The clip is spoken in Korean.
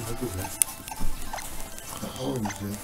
해도 돼. 하고 이제